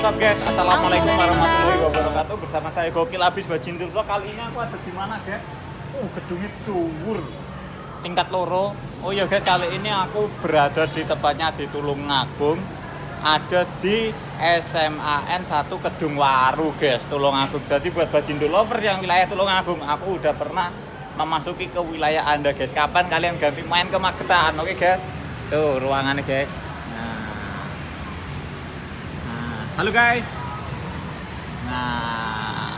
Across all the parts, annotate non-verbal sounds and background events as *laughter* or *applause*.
what's up guys? Assalamualaikum warahmatullahi wabarakatuh. Bersama saya Gokil Abis Bajindur. Lo kali ini aku ada di mana, guys? Oh, gedungnya dhuwur. Tingkat loro. Oh ya guys, kali ini aku berada di tepatnya di Tulungagung. Ada di SMAN 1 Kedung Waru, guys. Tulungagung. Jadi buat Bajindur lover yang wilayah Tulungagung, aku udah pernah memasuki ke wilayah Anda, guys. Kapan kalian ganti main ke Magetan? Oke, guys. Tuh, ruangannya, guys. Nah, Nah, halo guys. Nah,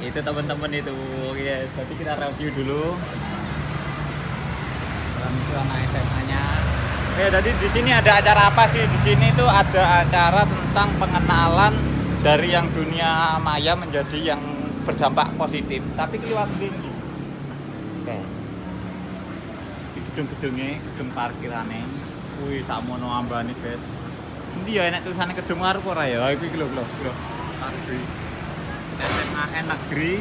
itu teman-teman itu, ya. Jadi kita review dulu. Itu anak SMA-nya. Ya, jadi di sini ada acara apa sih? Di sini tuh ada acara tentang pengenalan dari yang dunia maya menjadi yang berdampak positif. Tapi keliwat tinggi. Oke. Di gedung-gedungnya, gedung parkirannya. Wih, sakmono ambane, guys. Endi ya enek tulisannya Kedung Waru ora ya? Iku iki lho, lho, lho. Negeri. SMAN Negeri.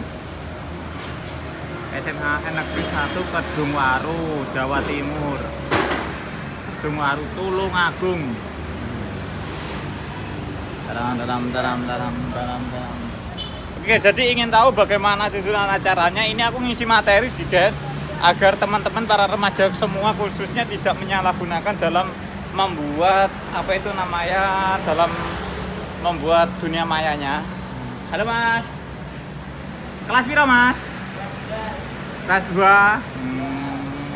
SMAN Negeri 1 Kedung Waru, Jawa Timur. Kedung Waru Tulungagung. Taram taram taram taram taram taram. Oke, jadi ingin tahu bagaimana susunan acaranya? Ini aku ngisi materi sih, guys, agar teman-teman para remaja semua khususnya tidak menyalahgunakan dalam membuat apa itu namanya dalam membuat dunia mayanya. Halo Mas. Kelas piro Mas? Kelas 2. Hmm.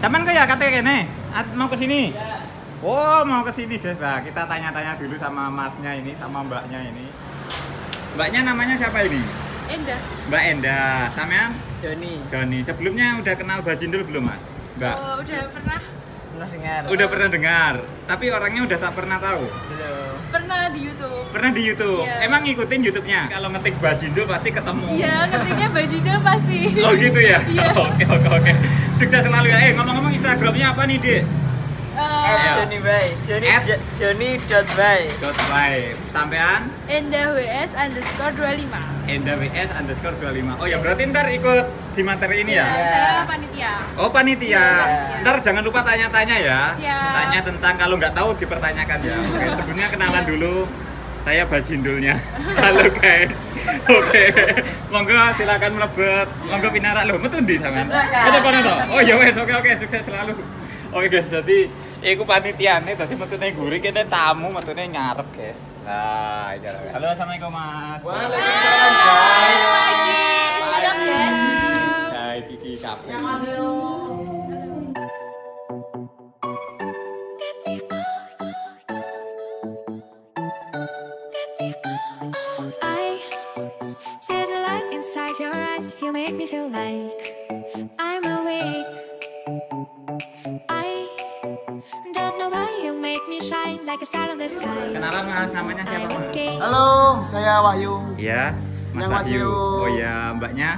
Sampean katanya kene? At- Mau ke sini? Oh, mau ke sini, guys. Nah, kita tanya-tanya dulu sama Masnya ini, sama Mbaknya ini. Mbaknya namanya siapa ini? Endah. Mbak Enda. Sampean? Joni Joni. Sebelumnya udah kenal Bajindul belum, Mas? Mbak. Oh, udah pernah pernah dengar Udah pernah dengar, tapi orangnya udah tak pernah tahu. belum pernah di YouTube. Pernah di YouTube. Iya. Emang ngikutin YouTube-nya? Kalau ngetik Bajindul pasti ketemu. Iya, ketiknya bajunya pasti. Oh gitu ya? Iya. *laughs* Oke oke oke. Sukses selalu ya. Eh ngomong-ngomong Instagramnya apa nih, Dek? At Iya. Joni Bay d- Joni dot Bay Dot by sampean Endah WS underscore 25. Enda WS underscore 25 Oh ya berarti ntar ikut di materi ini Iya, ya? saya panitia. Oh panitia. Iya, panitia. Ntar jangan lupa tanya-tanya ya. Siap. Tanya tentang kalau nggak tahu dipertanyakan ya. Oke, *laughs* sebelumnya kenalan dulu. Saya Bajindulnya. *laughs* Halo guys. Oke. Monggo silakan mlebet. Monggo pinarak lho. Metu ndi sampean? Metu kono? Oh ya wes oke oke sukses selalu. Oke guys, jadi iku panitiane dadi metune guri kene tamu metune ngarep guys. Nah, iya. Halo, Assalamualaikum Mas. Waalaikumsalam Selamat pagi. Siap, guys. Hai Kiki Kafe. I Halo, saya Wahyu. Iya, Mas Yang Wahyu. Yu. Oh ya, Mbaknya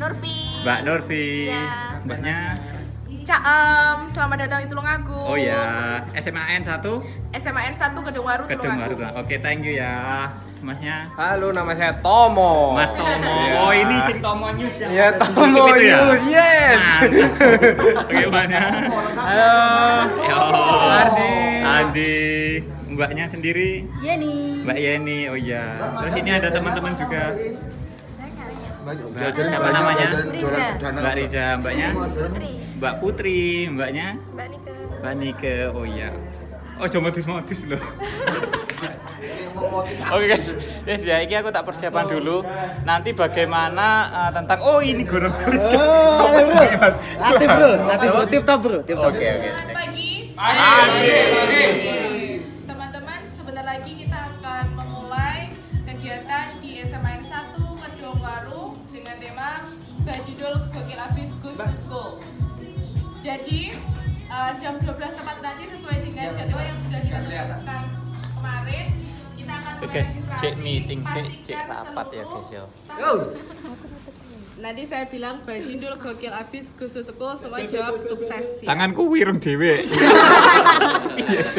Nurfi. Mbak Nurfi. Iya. Mbaknya Caem, selamat datang di Tulungagung. Oh ya, SMAN 1 SMAN 1 Kedung Waru Kedung Waru. Oke, thank you ya. Masnya Halo, nama saya Tomo. Mas Tomo. Iya. Oh, ini sing Tomo News Iya, ada di Tomo itu ya? News, yes. Mantap. Bagaimana? Halo. Yo. Ardi. Adi. Mbaknya sendiri Yeni. Mbak Yeni. Oh iya. Terus ini ada teman-teman juga. Banyak banyak, namanya? Riza. jualan perdana. Mbak Riza, mbaknya Putri. Mbak Putri, mbaknya Mbak Nika. Mbak Nike. Oh iya. Oh, coba modus-modus loh. *laughs* Oke guys, yes ya, ini aku tak persiapan dulu. Nanti bagaimana eh, tentang oh ini jenenge, Mas? Nanti bro nanti bro tip top bro tip top Oke oke. Selamat pagi. Jam 12 tepat nanti sesuai dengan jadwal yang sudah kita tentukan kemarin. Kita akan guys, cek meeting, cek cek rapat ya guys ya. Nanti saya bilang Bajindul Gokil Abis to School semua jawab sukses ya. Tanganku wireng dhewe. *laughs* Iya,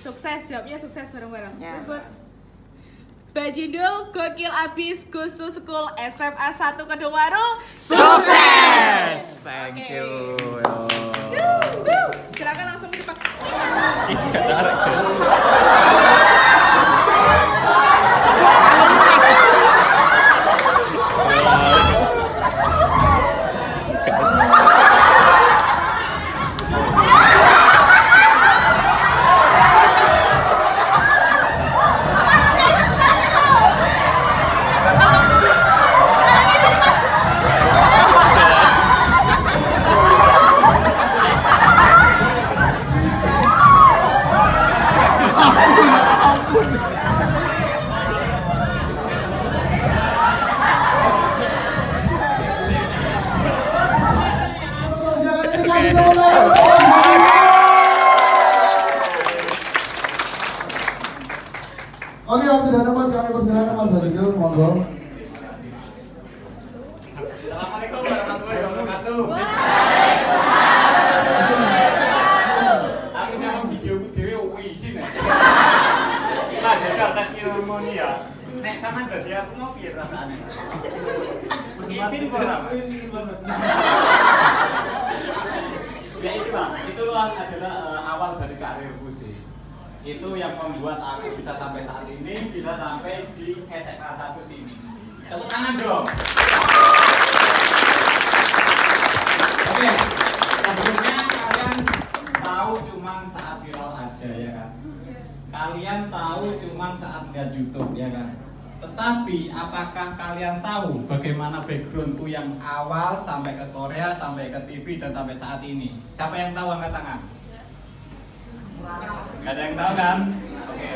sukses jawabnya sukses bareng-bareng. Ya. Terus buat Mbak Jindul gokil abis Goes to School SMA 1 Kedungwaru Sukses. Thank Oke. you. Silakan langsung ke depan. Dikasih tepuk tangan. Oke, waktu dan tempat kami persilakan Mas Bajul, monggo. Assalamualaikum warahmatullahi wabarakatuh. Aku nyalon videoku dhewe opo isin ya. Lah jajal tes ilmu ya. Nek sampean dadi aku mau piye rasane? Isin kok ora? Ya itu itu adalah eh, awal dari karirku sih. Itu yang membuat aku bisa sampai saat ini, bisa sampai di SMA 1 sini. Tepuk tangan dong. Oke, sebelumnya kalian tahu cuman saat viral aja ya kan? Kalian tahu cuman saat lihat YouTube ya kan? Tetapi apakah kalian tahu bagaimana backgroundku yang awal sampai ke Korea, sampai ke TV dan sampai saat ini? Siapa yang tahu angkat tangan? Gak ada yang tahu kan? Oke.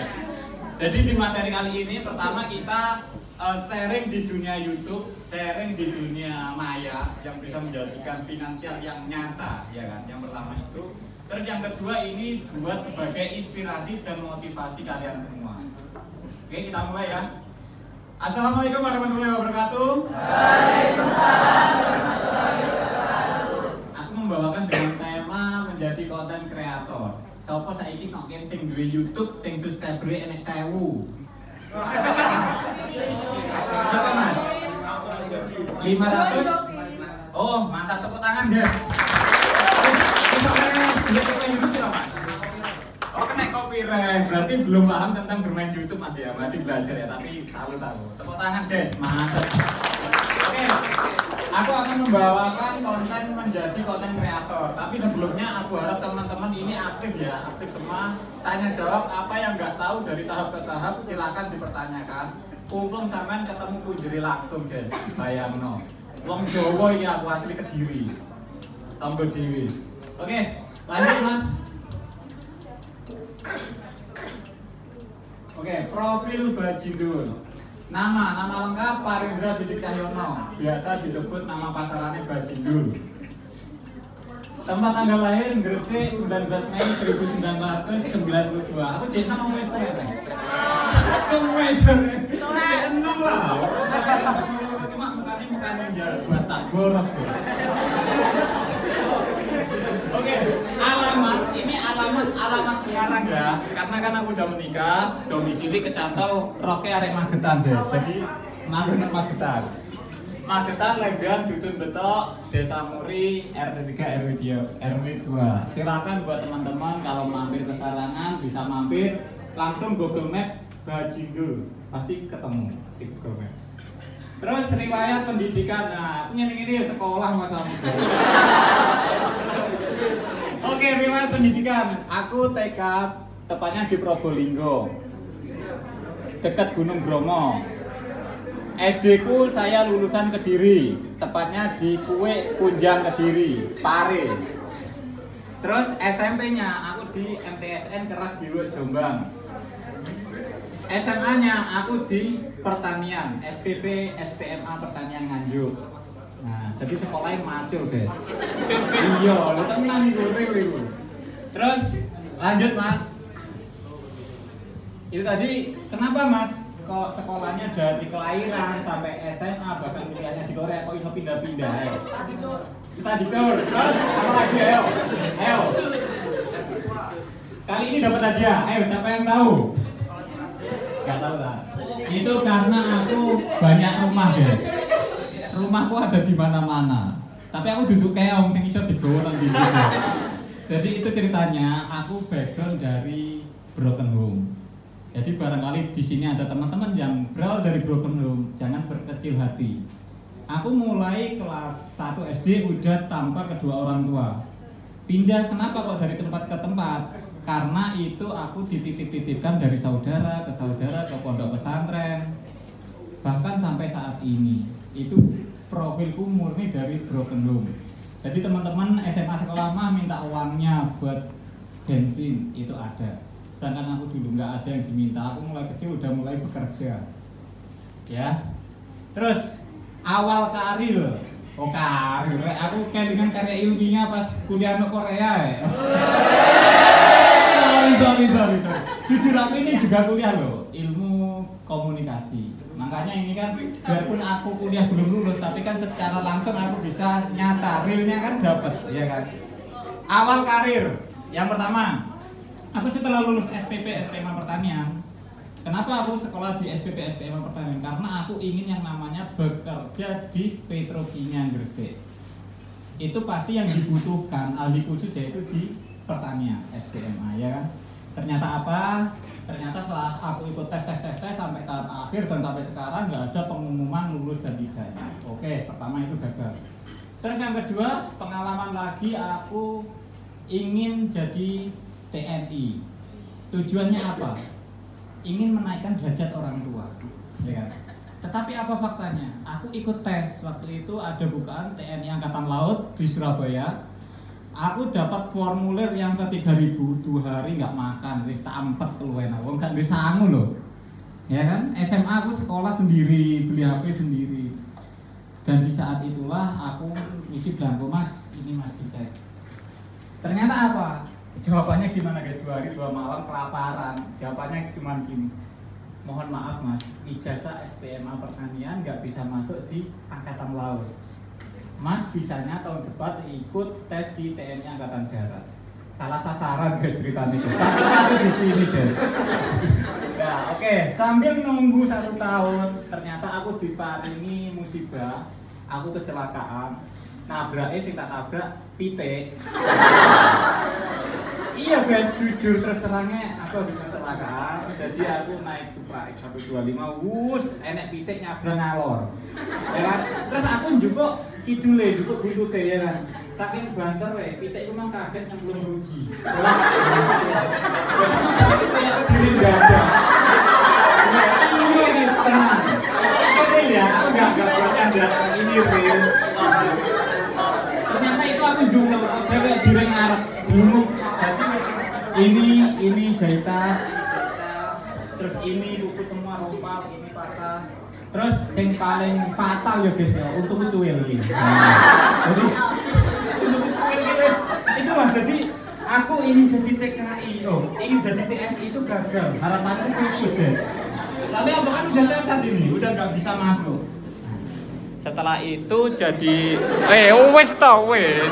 Jadi di materi kali ini pertama kita eh, sharing di dunia YouTube, sharing di dunia maya yang bisa menjadikan finansial yang nyata, ya kan? Yang pertama itu. Terus yang kedua ini buat sebagai inspirasi dan motivasi kalian semua. Oke, kita mulai ya. Assalamualaikum warahmatullahi wabarakatuh. Aku membawakan dengan tema menjadi konten kreator. Sopo saiki noken sing duwe YouTube sing subscriber enek 1000. Berapa Mas? 500? Oh, mantap tepuk tangan, guys. Copyright. Berarti belum paham tentang bermain YouTube Mas ya, masih belajar ya, tapi salut aku. Tepuk tangan, guys. Mantap. Oke. Aku akan membawakan konten menjadi konten kreator. Tapi sebelumnya aku harap teman-teman ini aktif ya, aktif semua. Tanya jawab apa yang nggak tahu dari tahap ke tahap silakan dipertanyakan. Kumplung sampean ketemu punjeri langsung guys. Bayangno. Wong Jawa ini aku asli Kediri. Tonggo Dewi. Oke, lanjut Mas. Oke, profil Bajindul. Nama, nama lengkap Parindra Sidik Cahyono. Biasa disebut nama pasarannya Bajindul. Tempat tanggal lahir Gresik 19 Mei 1992. Aku jadi nama wis ya. Enak lah. Cuma mukanya mukanya ya buat tak boros kok. Oke, alamat ini alamat alamat sekarang ya, karena kan aku udah menikah, domisili kecantol roke arek Magetan deh, jadi manggon nang Magetan. Magetan Lenggan Dusun Betok, Desa Muri, RT 3 RW 2, RW 2. Silakan buat teman-teman kalau mampir ke Sarangan bisa mampir langsung Google Map Bajindu, pasti ketemu di Google Map. Terus riwayat pendidikan, nah ini ini sekolah masa muda. *laughs* Oke, riwayat pendidikan. Aku TK tepatnya di Probolinggo. Dekat Gunung Bromo. SD ku saya lulusan Kediri, tepatnya di Kue Kunjang Kediri, Pare. Terus SMP-nya aku di MTSN Keras Biwa Jombang. SMA-nya aku di pertanian, SPP SPMA Pertanian Nganjuk. Nah, jadi sekolahnya macul, guys. *laughs* iya, lu tenang itu. Terus lanjut, Mas. Itu tadi kenapa, Mas? Kok sekolahnya dari kelahiran sampai SMA bahkan kuliahnya di Korea kok bisa pindah-pindah? Ya? Study tour. Terus apa lagi ayo? Ayo. Kali ini dapat hadiah. Ayo, siapa yang tahu? Gak tahu lah. Itu karena aku banyak rumah guys. Rumahku ada di mana-mana. Tapi aku duduk keong sing iso digowo nang. Jadi itu ceritanya aku background dari broken home. Jadi barangkali di sini ada teman-teman yang berawal dari broken home, jangan berkecil hati. Aku mulai kelas 1 SD udah tanpa kedua orang tua. Pindah kenapa kok dari tempat ke tempat? Karena itu aku dititip-titipkan dari saudara ke saudara ke pondok pesantren. Bahkan sampai saat ini itu profilku murni dari broken home. Jadi teman-teman SMA sekolah mah minta uangnya buat bensin itu ada. Sedangkan aku dulu nggak ada yang diminta. Aku mulai kecil udah mulai bekerja. Ya. Terus awal karir Oh karir, aku kayak dengan karya ilmiah pas kuliah di Korea ya. *laughs* sorry, sorry, sorry, sorry. Jujur aku ini juga kuliah loh, ilmu komunikasi. Makanya ini kan biarpun aku kuliah belum lulus, tapi kan secara langsung aku bisa nyata, realnya kan dapat, ya kan. Awal karir, yang pertama, aku setelah lulus SPP SPM Pertanian, Kenapa aku sekolah di SPP SPM Pertanian? Karena aku ingin yang namanya bekerja di petrokimia Gresik. Itu pasti yang dibutuhkan ahli khusus yaitu di pertanian SPMA ya kan. Ternyata apa? Ternyata setelah aku ikut tes tes tes tes sampai tahap akhir dan sampai sekarang nggak ada pengumuman lulus dan tidaknya. Oke, pertama itu gagal. Terus yang kedua pengalaman lagi aku ingin jadi TNI. Tujuannya apa? ingin menaikkan derajat orang tua. Ya kan? tetapi apa faktanya? Aku ikut tes. Waktu itu ada bukaan TNI Angkatan Laut di Surabaya. Aku dapat formulir yang ke 3000 dua hari nggak makan. Wis tak ampet keluwen aku. Nggak bisa sangu loh ya kan? SMA aku sekolah sendiri beli HP sendiri. Dan di saat itulah aku isi belangko mas ini mas dicek. Ternyata apa jawabannya gimana guys? Dua hari dua malam kelaparan. Jawabannya cuma gini. Mohon maaf mas. Ijazah SPMA pertanian nggak bisa masuk di angkatan laut. Mas bisanya tahun depan ikut tes di TNI angkatan darat. Salah sasaran guys ceritanya. Aku di sini guys. Ya oke. Sambil nunggu satu tahun ternyata aku diparingi musibah. Aku kecelakaan. Nabraknya sing tak tabrak pitik iya guys jujur terus terangnya aku habis kecelakaan jadi aku naik Supra X 125 wus enek pitik nyabrang ngalor. Ya kan? Terus aku njupuk kidule njupuk buntute ya kan? Saking banter we pitik itu memang kaget nyemplung ruji kayak diri gada ini tenang. Ini ya aku gak gak bercanda ini real aku jungkel saya kayak diri ngarep dulu ini ini jahitan. Terus ini buku semua rompal ini patah. Terus yang paling fatal ya guys ya untuk cuil ini. Jadi untuk cuil ini itu lah jadi aku ingin jadi TKI oh ingin jadi TSI itu gagal. Harapanku fokus ya tapi apa kan udah cacat ini udah nggak bisa masuk setelah itu jadi eh wes tau wes.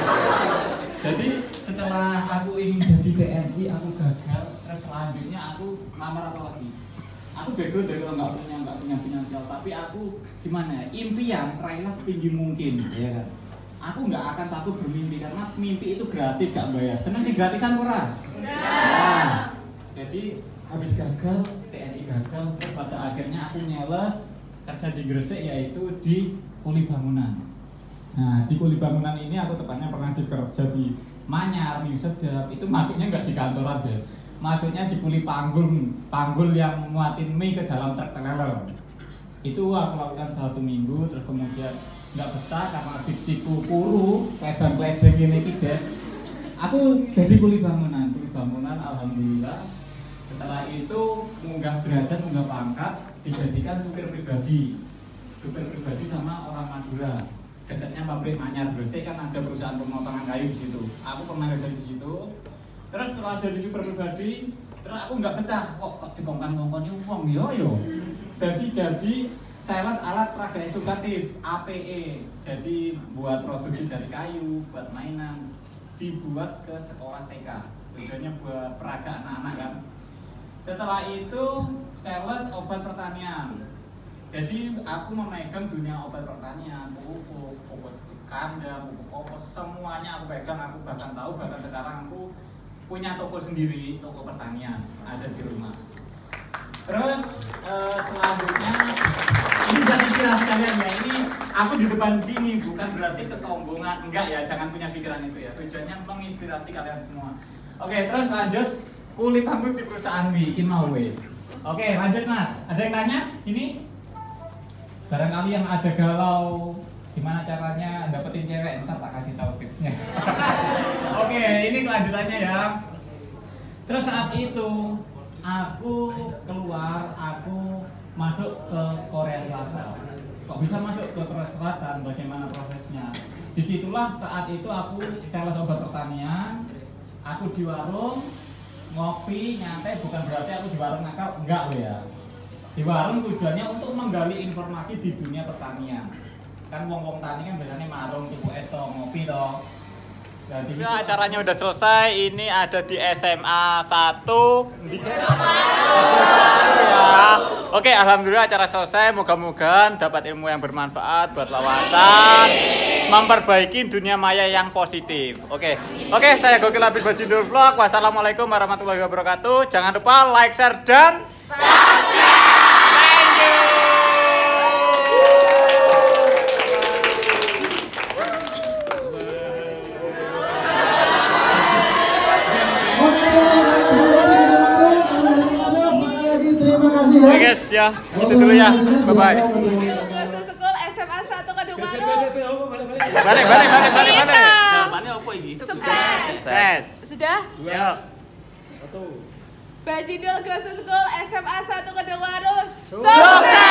Jadi setelah aku ingin jadi TNI aku gagal. Terus selanjutnya aku ngamar apa lagi? Aku background dari orang nggak punya nggak punya finansial. Tapi aku gimana ya? Impian raihlah setinggi mungkin. Ya kan? Aku nggak akan takut bermimpi karena mimpi itu gratis gak bayar. Seneng sih gratisan murah? Nah, jadi habis gagal TNI gagal. Terus pada akhirnya aku nyeles kerja di Gresik yaitu di kuli bangunan. Nah di kuli bangunan ini aku tepatnya pernah bekerja di Manyar, mie sedap. Itu masuknya nggak di kantoran deh masuknya di kuli panggul panggul yang muatin mie ke dalam truk trailer. Itu aku lakukan satu minggu terus kemudian nggak betah karena diksiku kuru ledang ini guys aku jadi kuli bangunan. Kuli bangunan alhamdulillah. Setelah itu munggah derajat munggah pangkat dijadikan supir pribadi supir pribadi sama orang Madura dekatnya pabrik Manyar Gresik kan ada perusahaan pemotongan kayu di situ. Aku pernah kerja di situ. Terus setelah jadi super pribadi, terus aku nggak betah. Kok kok dikongkan ngongkon uang yo yo. Jadi jadi sales alat peraga edukatif APE. Jadi buat produksi dari kayu, buat mainan, dibuat ke sekolah TK. Tujuannya buat peraga anak-anak kan. Setelah itu sales obat pertanian. Jadi aku memegang dunia obat pertanian, pupuk, obat kandang, pupuk kompos, semuanya aku pegang. Aku bahkan tahu bahkan sekarang aku punya toko sendiri, toko pertanian ada di rumah. Terus eh, selanjutnya ini jangan kira sekalian ya ini aku di depan sini bukan berarti kesombongan enggak ya jangan punya pikiran itu ya tujuannya menginspirasi kalian semua. Oke terus lanjut kulit panggung di perusahaan ini mau wes. Oke lanjut mas ada yang tanya sini barangkali yang ada galau gimana caranya dapetin cewek ntar tak kasih tahu tipsnya. *laughs* Oke ini kelanjutannya ya. Terus saat itu aku keluar, aku masuk ke Korea Selatan. Kok bisa masuk ke Korea Selatan? Bagaimana prosesnya? Di situlah saat itu aku sales obat pertanian, aku di warung ngopi nyantai bukan berarti aku di warung nakal enggak loh ya di warung tujuannya untuk menggali informasi di dunia pertanian kan wong wong tani kan biasanya marung tuku es toh ngopi toh jadi Ya, acaranya udah selesai. Ini ada di SMA 1 di ya. Oke, alhamdulillah acara selesai. Moga-moga dapat ilmu yang bermanfaat buat lawasan, memperbaiki dunia maya yang positif. Oke. Oke, saya Gokil Habib Bajindul Vlog. Wassalamualaikum warahmatullahi wabarakatuh. Jangan lupa like, share dan Thank Terima kasih ya. Oke guys ya, itu dulu ya. Bye bye. SMA 1 Kedung Waru. Balik, balik, balik, balik, balik. Jawabannya apa ini? Sukses. Set. Sudah? Yuk. Bajidul Glasgow School SMA 1 Kedung Waru. Sukses.